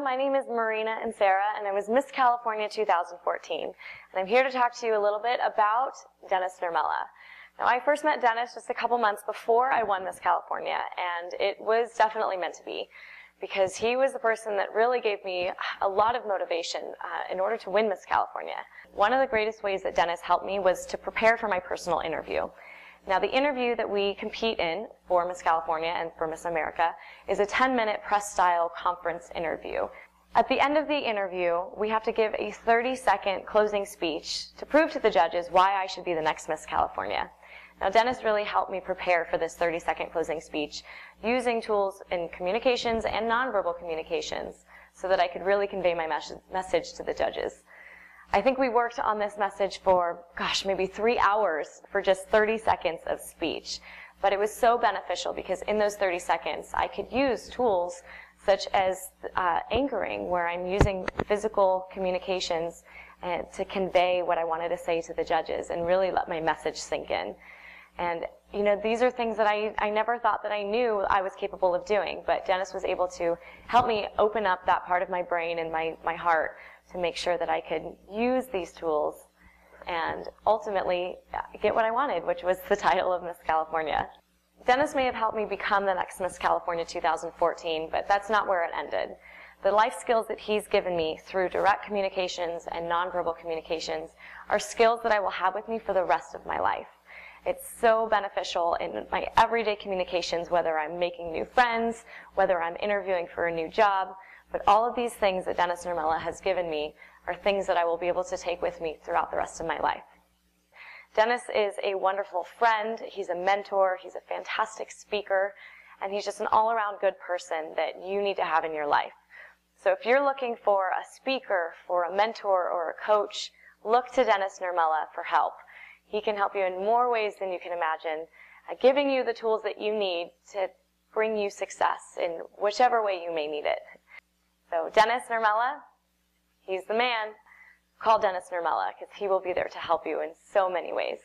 My name is Marina Inserra, and I was Miss California 2014. And I'm here to talk to you a little bit about Denis Nurmela. Now, I first met Denis just a couple months before I won Miss California, and it was definitely meant to be because he was the person that really gave me a lot of motivation uh, in order to win Miss California. One of the greatest ways that Denis helped me was to prepare for my personal interview. Now, the interview that we compete in for Miss California and for Miss America is a 10 minute press style conference interview. At the end of the interview, we have to give a 30 second closing speech to prove to the judges why I should be the next Miss California. Now, Denis really helped me prepare for this 30 second closing speech using tools in communications and nonverbal communications so that I could really convey my mes- message to the judges. I think we worked on this message for, gosh, maybe three hours for just 30 seconds of speech. But it was so beneficial because in those 30 seconds, I could use tools such as uh, anchoring, where I'm using physical communications uh, to convey what I wanted to say to the judges and really let my message sink in. And, you know, these are things that I, I never thought that I knew I was capable of doing, but Denis was able to help me open up that part of my brain and my, my heart to make sure that I could use these tools and ultimately uh, get what I wanted, which was the title of Miss California. Denis may have helped me become the next Miss California 2014, but that's not where it ended. The life skills that he's given me through direct communications and nonverbal communications are skills that I will have with me for the rest of my life. It's so beneficial in my everyday communications, whether I'm making new friends, whether I'm interviewing for a new job, but all of these things that Denis Nurmela has given me are things that I will be able to take with me throughout the rest of my life. Denis is a wonderful friend. He's a mentor. He's a fantastic speaker. And he's just an all around good person that you need to have in your life. So if you're looking for a speaker, for a mentor, or a coach, look to Denis Nurmela for help. He can help you in more ways than you can imagine, uh, giving you the tools that you need to bring you success in whichever way you may need it. So Denis Nurmela, he's the man. Call Denis Nurmela because he will be there to help you in so many ways.